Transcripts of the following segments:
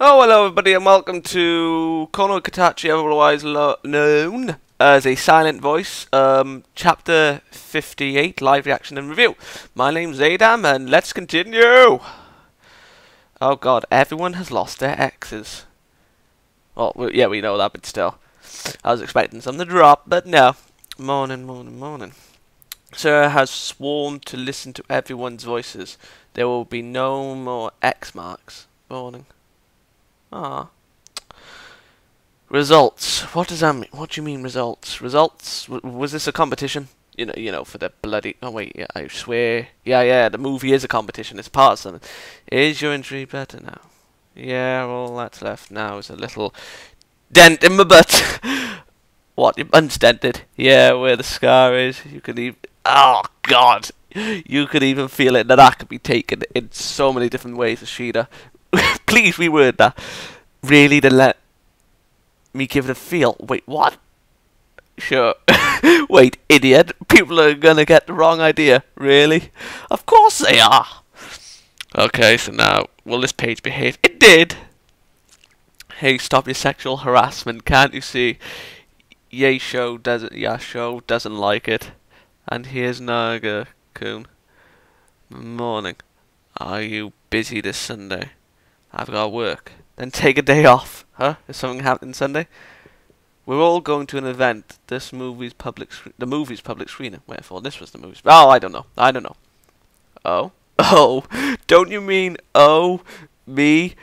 Oh, hello everybody and welcome to Koe no Katachi, otherwise known as a silent voice, um, chapter 58, live reaction and review. My name's Adam and let's continue! Oh god, everyone has lost their exes. Well, we- yeah, we know that, but still. I was expecting something to drop, but no. Morning, morning, morning. Sarah has sworn to listen to everyone's voices. There will be no more X marks. Morning. Ah. Results. What does that mean? What do you mean results? Results? W- was this a competition? You know, you know, for the bloody. Oh wait, yeah, I swear. Yeah, yeah, the movie is a competition. It's part of something. Is your injury better now? Yeah, all that's left now is a little dent in my butt. what? Dented? Yeah, where the scar is. You could even. Oh God. You could even feel it. That that could be taken in so many different ways, Ashida. Please reword that. Really, to let me give it a feel. Wait, what? Sure. Wait, idiot. People are gonna get the wrong idea. Really? Of course they are. Okay, so now, will this page behave? It did! Hey, stop your sexual harassment, can't you see? Yay show doesn't, yeah show doesn't like it. And here's Naga, Kun. Morning. Are you busy this Sunday? I've got work. Then take a day off, huh? Is something happening Sunday? We're all going to an event. This movie's public, the movie's public screening. Wherefore, this was the movie's. Oh, I don't know. I don't know. Oh, oh, don't you mean oh, me,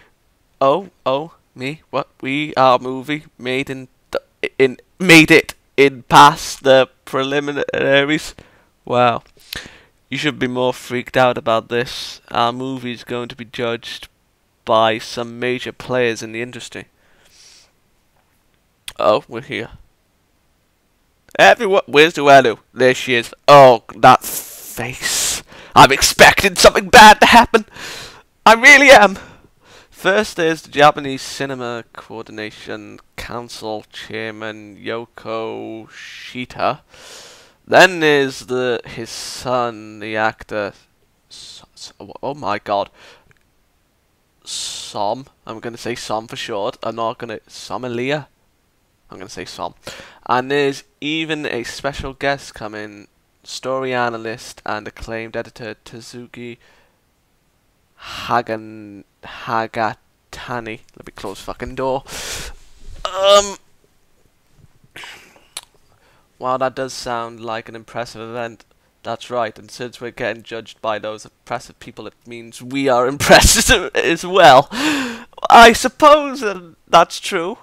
oh, oh, me? What? We are movie made in in made it in past the preliminaries. Wow. You should be more freaked out about this. Our movie's going to be judged by some major players in the industry. Oh, we're here. Everyone, where's Duelu? There she is. Oh, that face. I'm expecting something bad to happen. I really am. First there's the Japanese Cinema Coordination Council Chairman Yoko Shita. Then there's the his son, the actor. Oh my god. Som. I'm gonna say Som for short. I'm not gonna Somalia. I'm gonna say Som. And there's even a special guest coming, story analyst and acclaimed editor Tezuki Hagan Hagatani. Let me close fucking door. Um. Wow, that does sound like an impressive event. That's right, and since we're getting judged by those impressive people, it means we are impressive as well. I suppose that's true.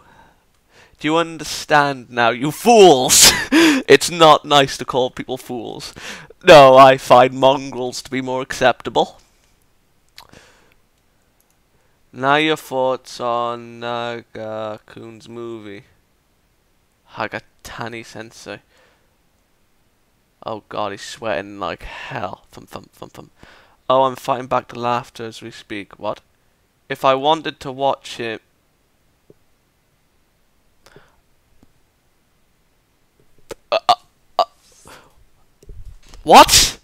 Do you understand now, you fools? it's not nice to call people fools. No, I find mongrels to be more acceptable. Now your thoughts on Naga-kun's movie. Hagatani Sensei. Oh god, he's sweating like hell. Thump, thump, thump, thump. Oh, I'm fighting back the laughter as we speak. What? If I wanted to watch it... Uh, uh, uh, what?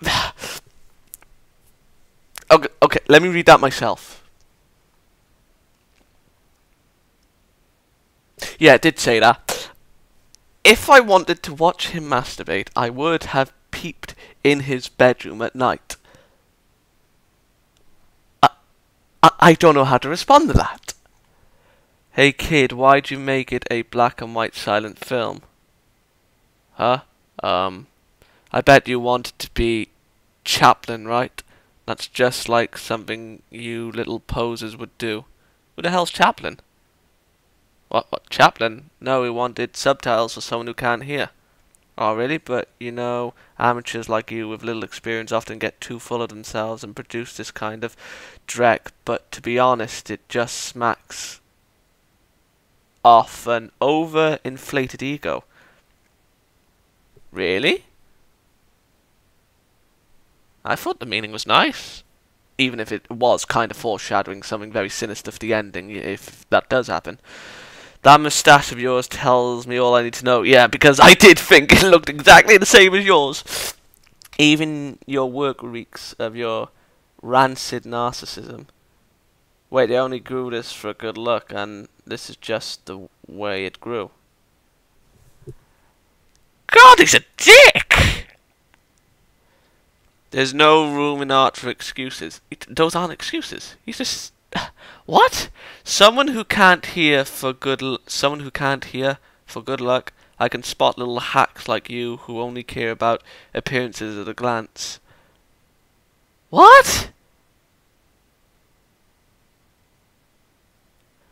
okay, okay, let me read that myself. Yeah, it did say that. If I wanted to watch him masturbate, I would have peeped in his bedroom at night. I, I, don't know how to respond to that. Hey kid, why'd you make it a black and white silent film? Huh? Um, I bet you wanted to be Chaplin, right? That's just like something you little posers would do. Who the hell's Chaplin? What, what, Chaplin? No, we wanted subtitles for someone who can't hear. Oh, really? But, you know, amateurs like you with little experience often get too full of themselves and produce this kind of dreck. But to be honest, it just smacks off an over-inflated ego. Really? I thought the meaning was nice. Even if it was kind of foreshadowing something very sinister for the ending, if that does happen. That moustache of yours tells me all I need to know. Yeah, because I did think it looked exactly the same as yours. Even your work reeks of your rancid narcissism. Wait, they only grew this for good luck, and this is just the way it grew. God, he's a dick! There's no room in art for excuses. It, those aren't excuses. He's just what? Someone who can't hear for good. Someone who can't hear for good luck. I can spot little hacks like you who only care about appearances at a glance. What?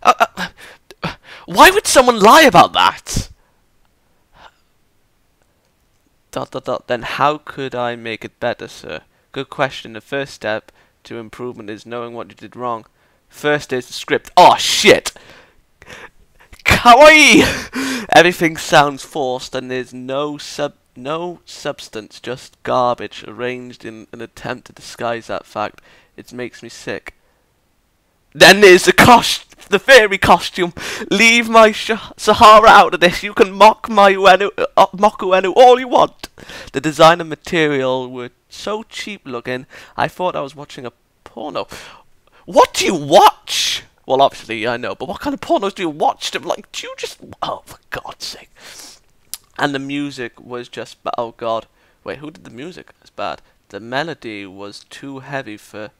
Uh, uh, why would someone lie about that? Dot dot dot. Then how could I make it better, sir? Good question. The first step to improvement is knowing what you did wrong. First is the script. Oh shit! Kawaii! Everything sounds forced and there's no sub no substance, just garbage arranged in an attempt to disguise that fact. It makes me sick. Then there's the cost, the fairy costume. Leave my Sahara out of this. You can mock my Ueno, uh, mock Ueno all you want. The design and material were so cheap looking. I thought I was watching a porno. What do you watch? Well, obviously I know, but what kind of pornos do you watch? Them like, do you just? Oh, for God's sake! And the music was just, oh God, wait, who did the music? It's bad. The melody was too heavy for.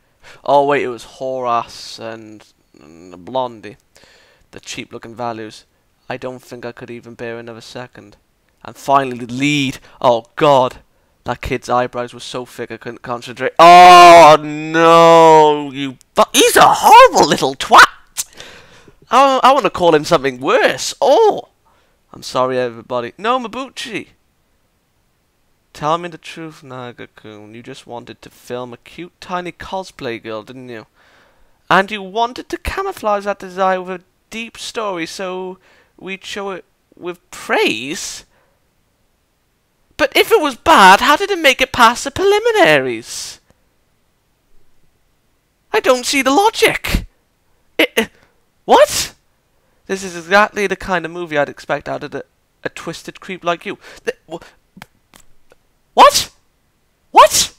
Oh wait, it was Horace and, and Blondie, the cheap-looking values. I don't think I could even bear another second. And finally, the lead. Oh God. That kid's eyebrows were so thick I couldn't concentrate. Oh no, you! He's a horrible little twat. I, I want to call him something worse. Oh, I'm sorry, everybody. No, Mabuchi. Tell me the truth, Naga-kun. You just wanted to film a cute, tiny cosplay girl, didn't you? And you wanted to camouflage that desire with a deep story so we'd show it with praise? But if it was bad, how did it make it past the preliminaries? I don't see the logic. It, it, what? This is exactly the kind of movie I'd expect out of a, a twisted creep like you. The, wh what? What?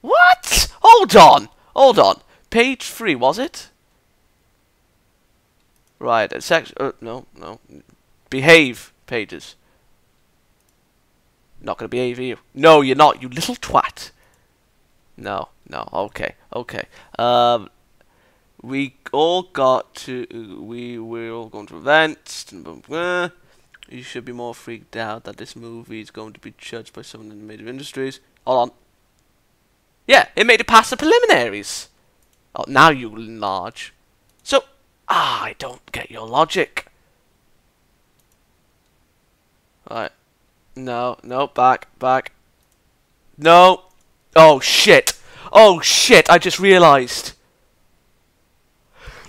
What? Hold on. Hold on. Page three, was it? Right, section. Uh, no, no. Behave pages. Not gonna behave you. No, you're not. You little twat. No, no. Okay, okay. Um, we all got to. We we're all going to events. You should be more freaked out that this movie is going to be judged by someone in the major industries. Hold on. Yeah, it made it past the preliminaries. Oh, now you enlarge. So, Ah, I don't get your logic. Right. No, no, back, back. No. Oh, shit. Oh, shit, I just realised.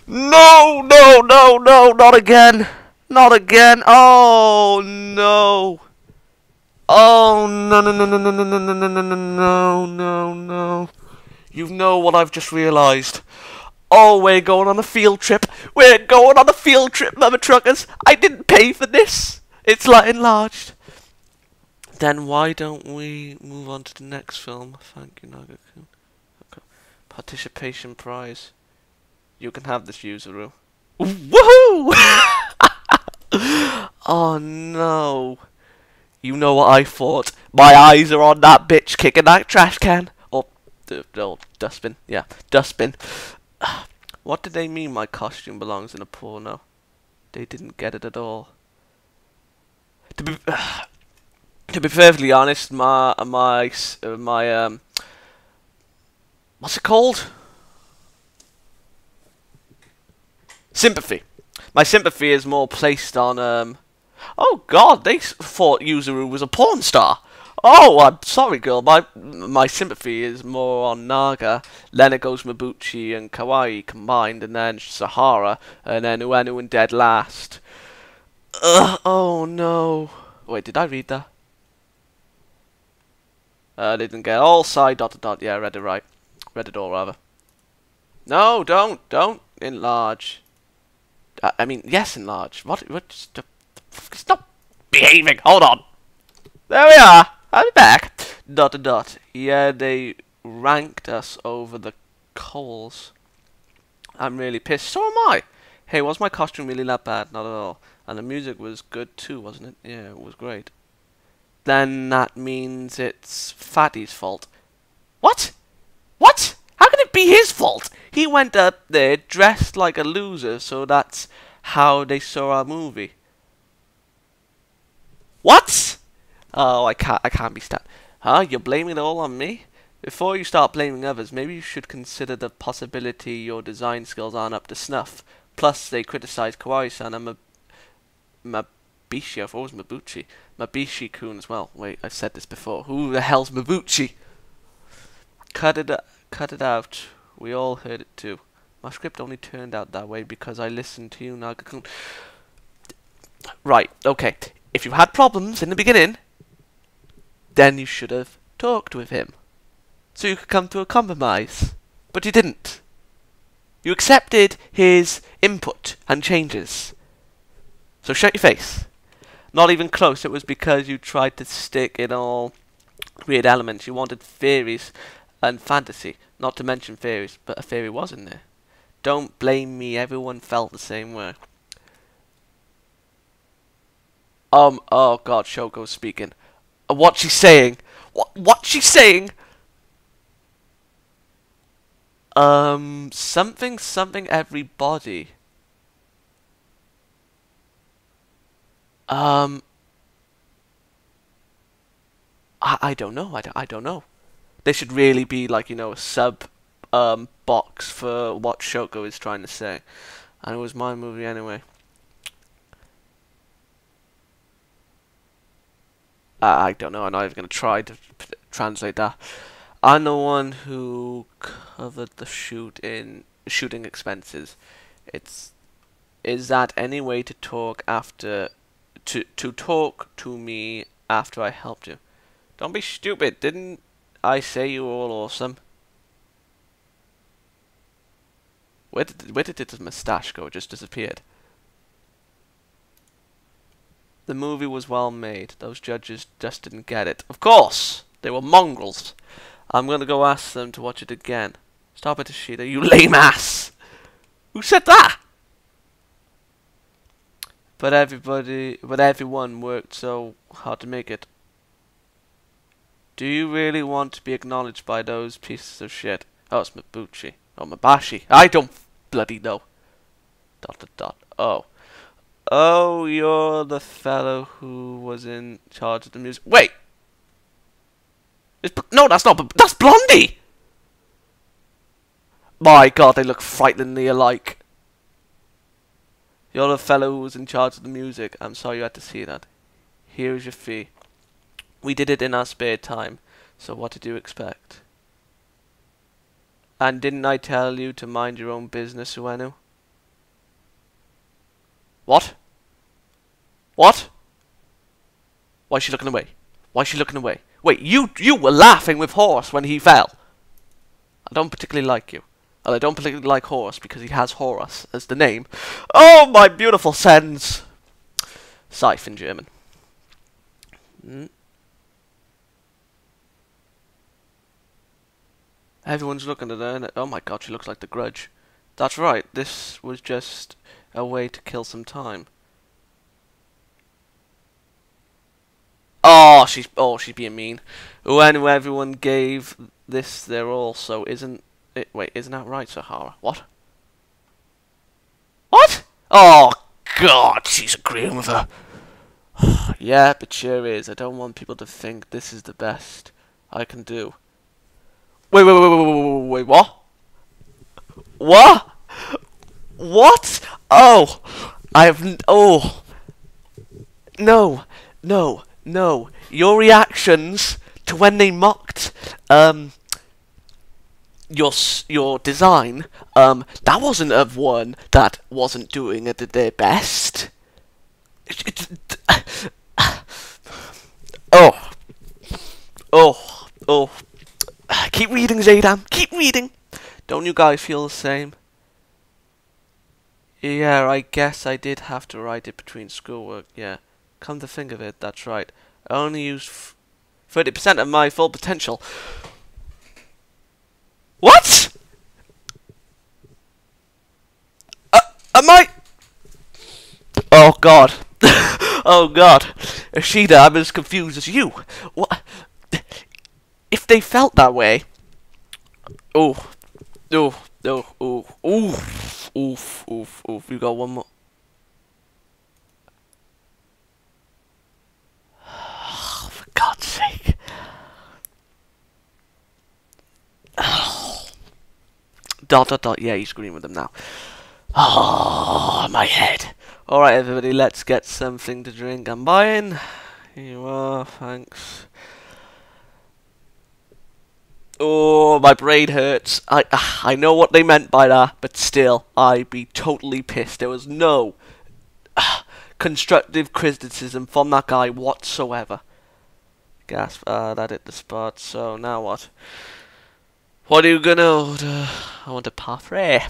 No, no, no, no, not again. Not again. Oh, no. Oh, no, no, no, no, no, no, no, no, no, no, no, no. You know what I've just realised. Oh, we're going on a field trip. We're going on a field trip, Mama Truckers. I didn't pay for this. It's like enlarged. Then why don't we move on to the next film? Thank you, Nagakun. Okay. Participation prize. You can have this, Yuzuru. Woohoo! oh no. You know what I thought. My eyes are on that bitch kicking that trash can. Or, the, the dustbin. Yeah, dustbin. What did they mean my costume belongs in a porno? They didn't get it at all. To be, uh, to be perfectly honest, my my uh, my um, what's it called? Sympathy. My sympathy is more placed on um. Oh God, they thought Yuzuru was a porn star. Oh, I'm sorry, girl. My my sympathy is more on Naga. Then it goes Mabuchi and Kawaii combined, and then Sahara, and then Ueno and Dead last. Ugh, oh no. Wait, did I read that? Uh, didn't get all side dot dot dot. Yeah, I read it right. Read it all rather. No, don't, don't enlarge. I, I mean, yes, enlarge. What? What? Stop behaving. Hold on. There we are. Be back. Dot dot dot. Yeah, they ranked us over the coals. I'm really pissed. So am I. Hey, was my costume really that bad? Not at all. And the music was good too, wasn't it? Yeah, it was great. Then that means it's Fatty's fault. What? What? How can it be his fault? He went up there dressed like a loser, so that's how they saw our movie. What? Oh, I can't. I can't be stopped. Huh? You're blaming it all on me? Before you start blaming others, maybe you should consider the possibility your design skills aren't up to snuff. Plus, they criticize Kawaii-san and Mabishi. I thought it was Mabuchi. Mabishi-kun as well. Wait, I've said this before. Who the hell's Mabuchi? Cut it, cut it out. We all heard it too. My script only turned out that way because I listened to you, Naga-kun. Right, okay. If you had problems in the beginning, then you should have talked with him. So you could come to a compromise. But you didn't. You accepted his input and changes. So shut your face. Not even close. It was because you tried to stick in all weird elements. You wanted theories and fantasy. Not to mention theories, but a theory was in there. Don't blame me. Everyone felt the same way. Um. Oh God, Shoko's speaking. What she's saying? What? What she's saying? Um. Something. Something. Everybody. Um. I. I don't know. I. I don't know. There should really be like you know a sub um box for what Shoko is trying to say, and it was my movie anyway. Uh, I don't know. I'm not even going to try to translate that. I'm the one who covered the shoot in shooting expenses. It's is that any way to talk after to to talk to me after I helped you? Don't be stupid. Didn't I say you were all awesome? Where did where did his mustache go? It just disappeared. The movie was well made. Those judges just didn't get it. Of course! They were mongrels. I'm gonna go ask them to watch it again. Stop it, Ishida, you lame ass! Who said that? But everybody, but everyone worked so hard to make it. Do you really want to be acknowledged by those pieces of shit? Oh, it's Mabuchi. Oh, Mabashi. I don't bloody know. Dot dot dot. Oh. Oh, you're the fellow who was in charge of the music. Wait! It's, no, that's not. That's Blondie! My god, they look frighteningly alike. You're the fellow who was in charge of the music. I'm sorry you had to see that. Here is your fee. We did it in our spare time, so what did you expect? And didn't I tell you to mind your own business, Ueno? What? What? Why is she looking away? Why is she looking away? Wait, you you were laughing with Horus when he fell. I don't particularly like you. And I don't particularly like Horus because he has Horus as the name. Oh, my beautiful sens! Scythe in German. Mm. Everyone's looking at her and oh my god, she looks like the grudge. That's right, this was just a way to kill some time. Oh, she's oh she's being mean. When everyone gave this their all, so isn't it? Wait, isn't that right, Sahara? What? What? Oh God, she's agreeing with her. yeah, but sure is. I don't want people to think this is the best I can do. Wait, wait, wait, wait, wait, wait, wait, what? What? What? Oh, I have. Oh, no, no no, your reactions to when they mocked um, your your design, um, that wasn't of one that wasn't doing it at their best. Oh, oh, oh! Keep reading, Xaydam. Keep reading. Don't you guys feel the same? Yeah, I guess I did have to write it between schoolwork. Yeah. Come to think of it, that's right. I only used 30% of my full potential. What? Uh, am I? Oh god. oh god. Ishida, I'm as confused as you. What? If they felt that way. Oh. Oh. Oh. Oh. Oof. Oof. Oof. Oof. You got one more. For God's sake. Dot dot dot. Yeah, he's agreeing with them now. Oh, my head. Alright, everybody, let's get something to drink. I'm buying. Here you are, thanks. Oh, my brain hurts. I I know what they meant by that, but still, I'd be totally pissed. There was no uh, constructive criticism from that guy whatsoever. Gasp. Ah, that hit the spot. So, now what? What are you gonna order? I want a parfait.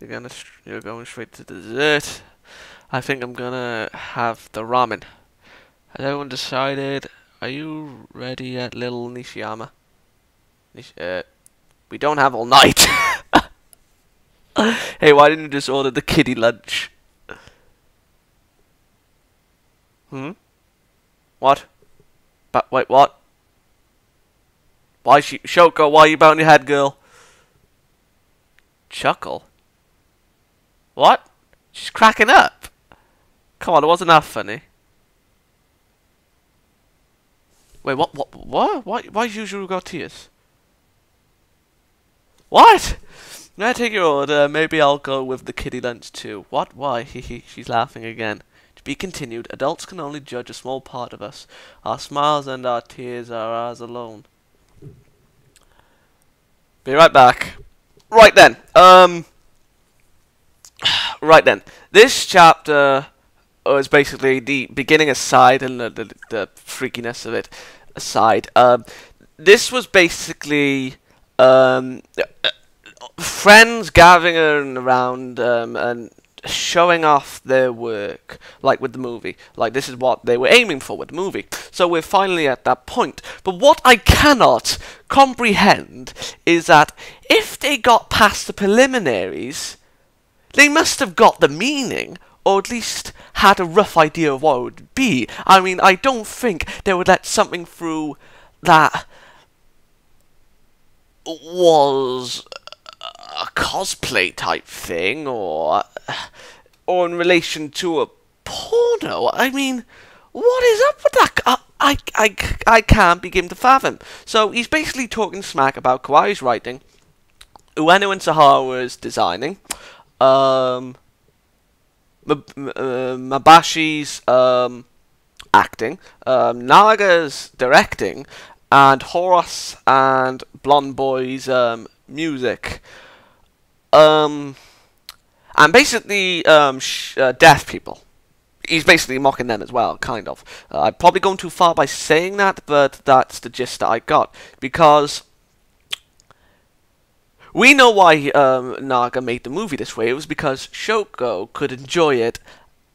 You're gonna, you're going straight to dessert. I think I'm gonna have the ramen. Has everyone decided? Are you ready yet, little Nishimiya? Nish uh, we don't have all night. hey, why didn't you just order the kiddie lunch? Hmm? What? But wait, what? Why she Shoko, why you bowing your head, girl? Chuckle. What? She's cracking up. Come on, it wasn't that funny. Wait, what? What? What? Why? Why usually got tears? What? May I take your order? Maybe I'll go with the kiddie lunch too. What? Why? Hehe. She's laughing again. To be continued. Adults can only judge a small part of us. Our smiles and our tears are ours alone. Be right back. Right then. Um. Right then, this chapter was basically the beginning aside and the, the, the freakiness of it aside. Um, this was basically um, friends gathering around um, and showing off their work, like with the movie. Like this is what they were aiming for with the movie. So we're finally at that point. But what I cannot comprehend is that if they got past the preliminaries they must have got the meaning, or at least had a rough idea of what it would be. I mean, I don't think they would let something through that was cosplay type thing, or or in relation to a porno. I mean, what is up with that? I, I, I, I can't begin to fathom. So he's basically talking smack about Kawaii's writing, Ueno and Sahara's designing, um, uh, Mabashi's um, acting, um, Naga's directing, and Horace and Blonde Boy's um, music. Um, and basically, um, uh, deaf people. He's basically mocking them as well, kind of. Uh, I'm probably going too far by saying that, but that's the gist that I got. Because we know why um, Naga made the movie this way. It was because Shoko could enjoy it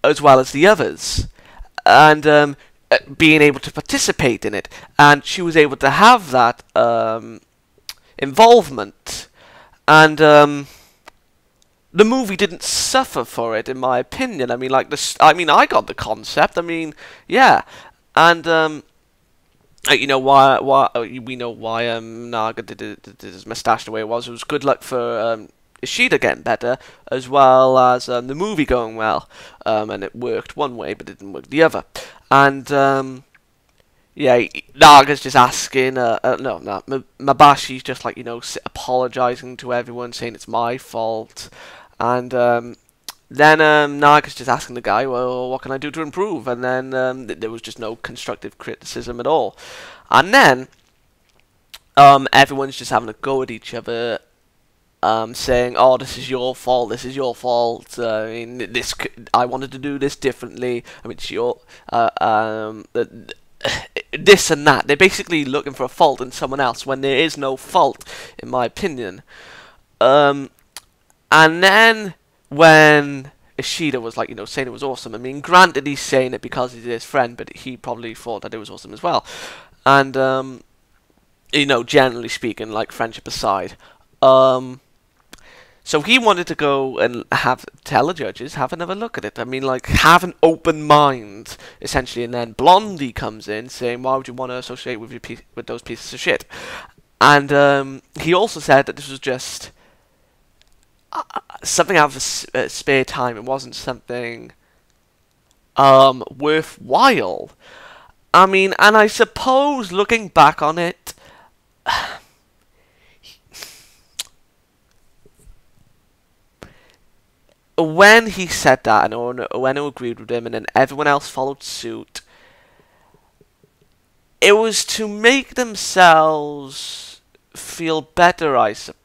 as well as the others, and um, uh, being able to participate in it, and she was able to have that um, involvement, and um, the movie didn't suffer for it, in my opinion. I mean, like this. I mean, I got the concept. I mean, yeah, and um, uh, you know why? Why uh, we know why um, Naga did, did, did, his mustache the way it was. It was good luck for um, Ishida getting better, as well as um, the movie going well. Um, and it worked one way, but it didn't work the other. And um, yeah, Naga's just asking. Uh, uh, no, no, Mabashi's just like you know apologizing to everyone, saying it's my fault, and um, then um, Naga's just asking the guy, well, what can I do to improve? And then um, th- there was just no constructive criticism at all. And then um, everyone's just having a go at each other, um, saying, "Oh, this is your fault. This is your fault. Uh, I mean, this I wanted to do this differently. I mean, it's your uh, um, this and that. They're basically looking for a fault in someone else when there is no fault, in my opinion. Um, and then when Ishida was like, you know, saying it was awesome. I mean, granted, he's saying it because he's his friend, but he probably thought that it was awesome as well. and um, you know, generally speaking, like friendship aside, um, so he wanted to go and have tell the judges have another look at it. I mean, like have an open mind, essentially. And then Blondie comes in saying, "Why would you want to associate with your piece, with those pieces of shit?" And um, he also said that this was just something out of spare time. It wasn't something um, worthwhile. I mean, and I suppose looking back on it. when he said that, and I agreed with him, and then everyone else followed suit, it was to make themselves feel better, I suppose.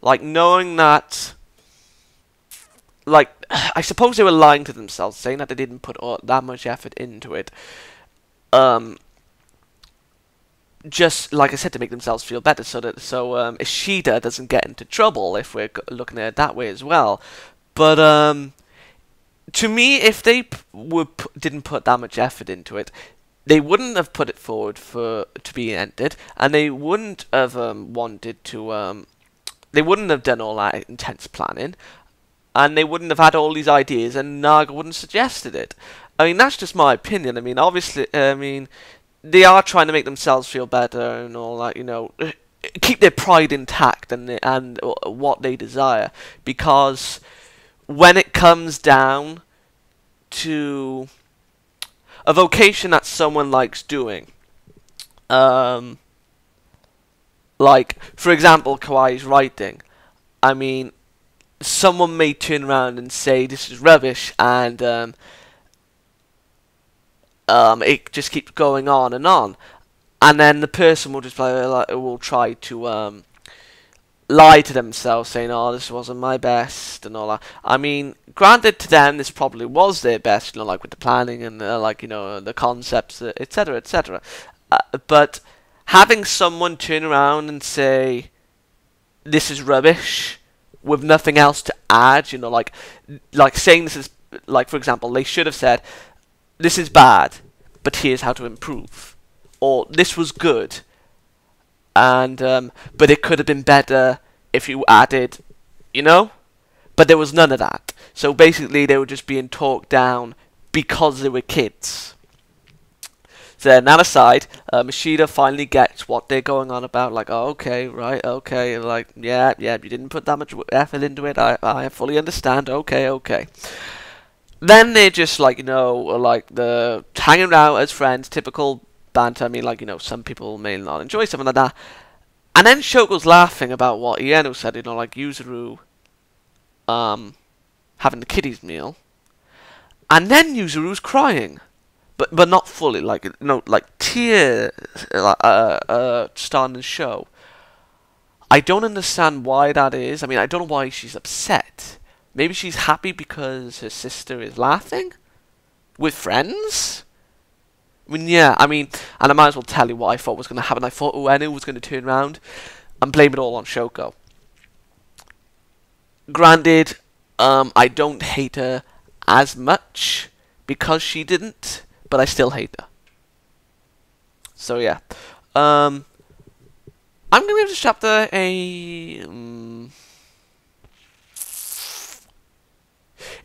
Like knowing that, like I suppose they were lying to themselves, saying that they didn't put all, that much effort into it. Um, just like I said, to make themselves feel better, so that so um, Ishida doesn't get into trouble if we're looking at it that way as well. But um, to me, if they were didn't put that much effort into it, they wouldn't have put it forward for to be ended, and they wouldn't have um, wanted to. Um, they wouldn't have done all that intense planning, and they wouldn't have had all these ideas, and Naga wouldn't have suggested it. I mean, that's just my opinion. I mean, obviously, I mean, they are trying to make themselves feel better and all that, you know, keep their pride intact and and what they desire, because when it comes down to a vocation that someone likes doing, um, like for example, Kawaii's writing. I mean, someone may turn around and say this is rubbish, and um, um, it just keeps going on and on, and then the person will just like, will try to um, lie to themselves, saying, "Oh, this wasn't my best," and all that. I mean, granted, to them, this probably was their best, you know, like with the planning and uh, like you know the concepts, etc., uh, etc. Uh, but having someone turn around and say, "This is rubbish," with nothing else to add, you know, like like saying this is like, for example, they should have said, "This is bad, but here's how to improve," or "This was good." And um, but it could have been better if you added, you know, but there was none of that. So basically, they were just being talked down because they were kids. So then that aside, uh, Mashida finally gets what they're going on about. Like, oh, okay, right, okay, like, yeah, yeah, you didn't put that much effort into it. I, I fully understand. Okay, okay. Then they're just like, you know, like the hanging out as friends, typical banter. I mean, like, you know, some people may not enjoy something like that. And then Shoko's laughing about what Ueno said, you know, like Yuzuru um, having the kiddies meal. And then Yuzuru's crying. But but not fully, like, you know, like tears uh, uh, starting the show. I don't understand why that is. I mean, I don't know why she's upset. Maybe she's happy because her sister is laughing? With friends? I mean, yeah, I mean, and I might as well tell you what I thought was going to happen. I thought Ueno was going to turn around and blame it all on Shoko. Granted, um, I don't hate her as much because she didn't, but I still hate her. So yeah, um, I'm gonna give this chapter a um,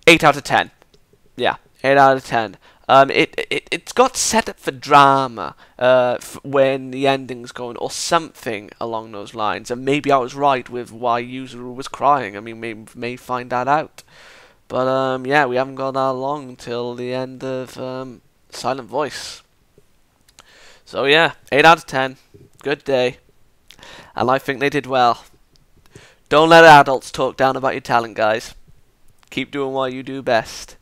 eight out of ten. Yeah, eight out of ten. Um, it, it, it's got set up for drama uh, when the ending's going, or something along those lines. And maybe I was right with why Yuzuru was crying. I mean, may, may find that out. But um, yeah, we haven't got that long till the end of um, Silent Voice. So yeah, 8 out of 10. Good day. And I think they did well. Don't let adults talk down about your talent, guys. Keep doing what you do best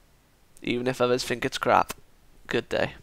even if others think it's crap. Good day.